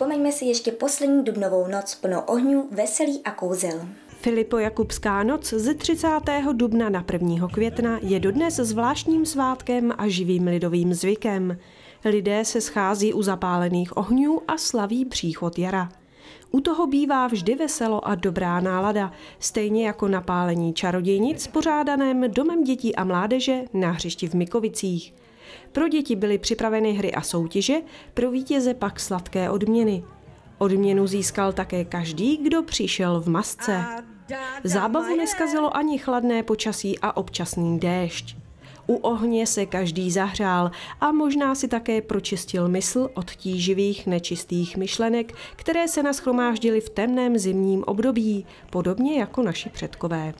Užijeme si ještě poslední dubnovou noc plnou ohňů, veselí a kouzel. Filipo Jakubská noc ze 30. dubna na 1. května je dodnes zvláštním svátkem a živým lidovým zvykem. Lidé se schází u zapálených ohňů a slaví příchod jara. U toho bývá vždy veselo a dobrá nálada, stejně jako napálení čarodějnic pořádaném Domem dětí a mládeže na hřišti v Mikovicích. Pro děti byly připraveny hry a soutěže, pro vítěze pak sladké odměny. Odměnu získal také každý, kdo přišel v masce. Zábavu neskazilo ani chladné počasí a občasný déšť. U ohně se každý zahřál a možná si také pročistil mysl od tíživých nečistých myšlenek, které se naschromáždily v temném zimním období, podobně jako naši předkové.